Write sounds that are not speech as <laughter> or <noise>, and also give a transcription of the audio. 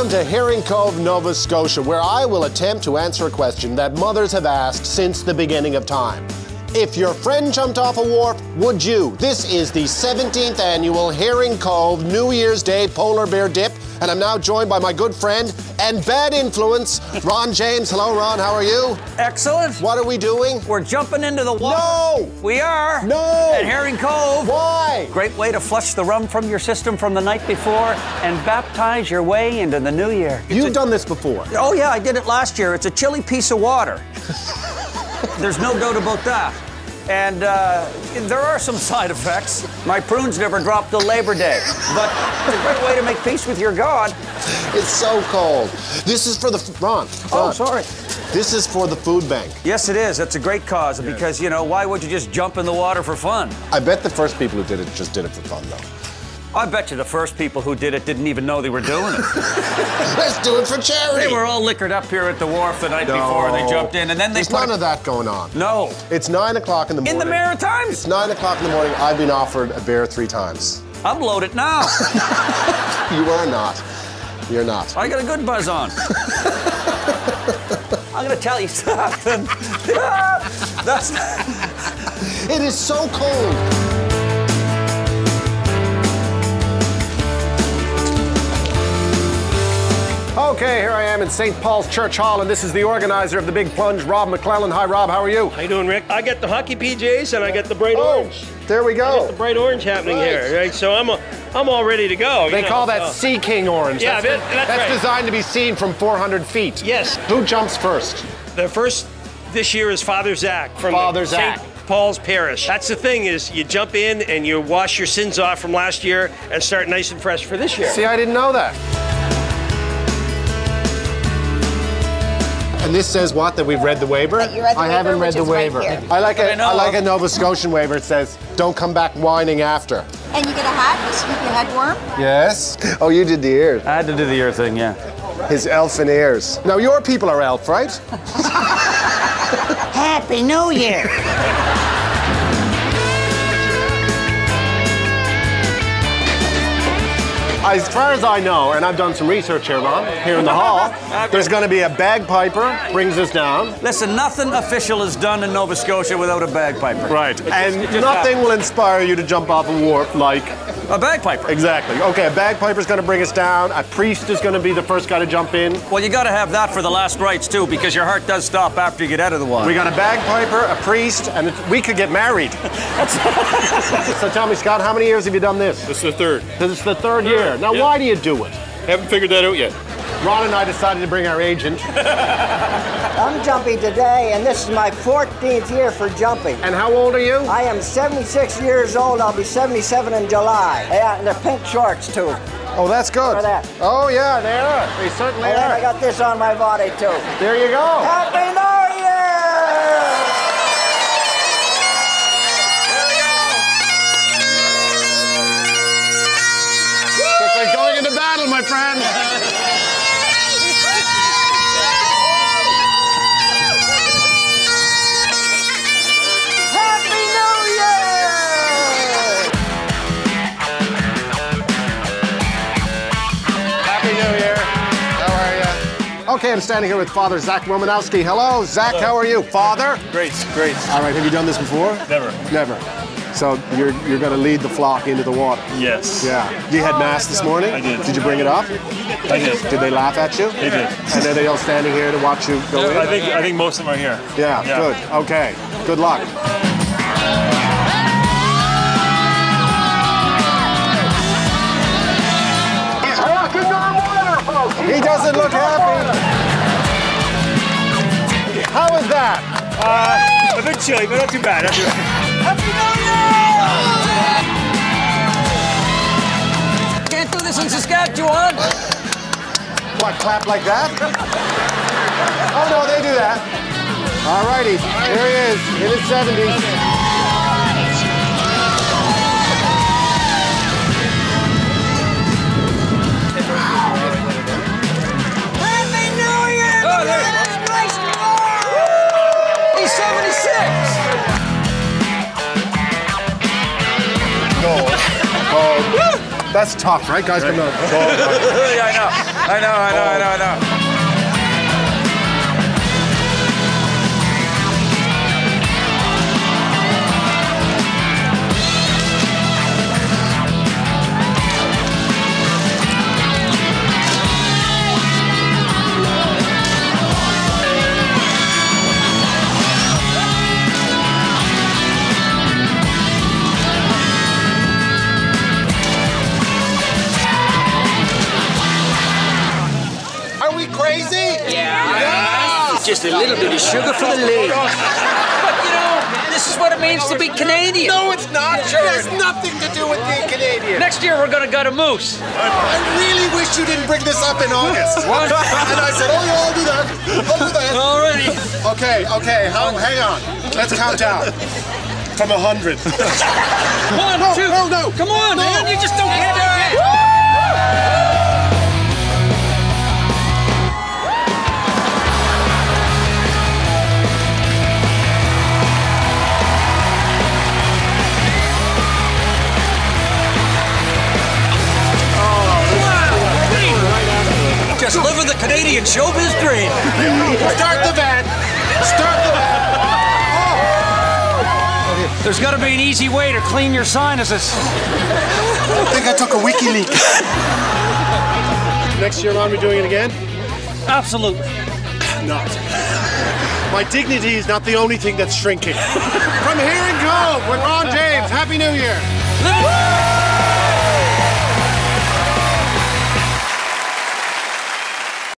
Welcome to Herring Cove, Nova Scotia, where I will attempt to answer a question that mothers have asked since the beginning of time. If your friend jumped off a wharf, would you? This is the 17th annual Herring Cove New Year's Day Polar Bear Dip, and I'm now joined by my good friend and bad influence, Ron James. Hello, Ron, how are you? Excellent. What are we doing? We're jumping into the water. No! We are. No! At Herring Cove. Why? Great way to flush the rum from your system from the night before and baptize your way into the new year. You've done this before. Oh, yeah, I did it last year. It's a chilly piece of water. <laughs> There's no doubt about that. And uh, there are some <laughs> side effects. My prunes never dropped till Labor Day. But it's a great way to make peace with your God. It's so cold. This is for the Ron. Oh, Ron. sorry. This is for the food bank. Yes, it is. That's a great cause because, you know, why would you just jump in the water for fun? I bet the first people who did it just did it for fun, though. I bet you the first people who did it didn't even know they were doing it. <laughs> Let's do it for charity. They were all liquored up here at the wharf the night before and they jumped in, and then they There's none of that going on. No. It's nine o'clock in the morning. In the Maritimes? It's nine o'clock in the morning. I've been offered a beer three times. I'm loaded now. <laughs> You are not. You're not. I got a good buzz on. <laughs> I'm gonna tell you something. That's It is so cold. Okay, here I am in St. Paul's Church Hall, and this is the organizer of the Big Plunge, Rob McClellan. Hi, Rob. How are you? How you doing, Rick? I got the hockey PJs and I got the bright Oh, orange. there we I got go. the bright orange happening Right. here, right? So I'm, a, I'm all ready to go. They know, call that so- Sea King orange. Yeah, that's, that- that's right. designed to be seen from 400 feet. Yes. Who jumps first? The first this year is Father Zach from Father the Zach. St. Paul's Parish. That's the thing is you jump in and you wash your sins off from last year and start nice and fresh for this year. See, I didn't know that. And this says what? That we've read the waiver? That you read the I waiver, haven't read which the is right waiver. here. I like I a, know I like a of. Nova Scotian waiver. It says, "Don't come back whining after." And you get a hat to keep your head warm. Yes. Oh, you did the ears. I had to do the ear thing, yeah. His elfin ears. Now your people are elf, right? <laughs> Happy New Year. <laughs> As far as I know, and I've done some research here, Ron, here in the hall, <laughs> there's going to be a bagpiper brings us down. Listen, nothing official is done in Nova Scotia without a bagpiper. Right. And nothing will inspire you to jump off a warp like A bagpiper. Exactly. Okay, a bagpiper's going to bring us down. A priest is going to be the first guy to jump in. Well, you got to have that for the last rites too, because your heart does stop after you get out of the water. We got a bagpiper, a priest, and we could get married. <laughs> <laughs> so tell me, Scott, how many years have you done this? This is the third. This is the third year. Now, Yeah. why do you do it? Haven't figured that out yet. Ron and I decided to bring our agent. <laughs> I'm jumping today, and this is my 14th year for jumping. And how old are you? I am 76 years old. I'll be 77 in July. Yeah, and they're pink shorts too. Oh, that's good. For that. Oh, yeah, they are. They certainly And then I are. got this on my body too. There you go. Happy New Year! It's like going into battle, my friend. <laughs> Okay, I'm standing here with Father Zach Romanowski. Hello, Zach. How are you, Father? Great, great. All right. Have you done this before? Never. Never. So you're you're going to lead the flock into the water. Yes. Yeah. You had mass this morning. I did. Did you bring it up? I did. Did they laugh at you? They did. And are they all standing here to watch you go in? I think I think most of them are here. Yeah, Yeah. Good. Okay. Good luck. He's walking on water, folks. He doesn't look Uh, a bit chilly, but not too bad. Not too bad. Can't do this in Saskatchewan. What, clap like that? Oh, no, they do that. All righty, here he is in his 70s. That's tough, right, guys? Come on. <laughs> I know. I know, I know, I know, I know. Just a little bit of sugar for the oh, lady. But you know, this is what it means to be Canadian. No, it's not. It has nothing to do with being Canadian. Next year we're gonna gut a moose. I really wish you didn't bring this up in August. <laughs> What? And I said, oh, yeah, I'll do that. I'll do that. Already. Okay, okay, how, hang on. Let's count down. From a hundred. <laughs> One, No, two. no, no. Come on, No. man. You just don't get it. Canadian showbiz dream. Start the van. Start the van. Oh. There's got to be an easy way to clean your sinuses. I think I took a wiki leak. Next year on, we're doing it again? Absolutely. Not. My dignity is not the only thing that's shrinking. From here and go with Ron James. Happy New Year. Live it.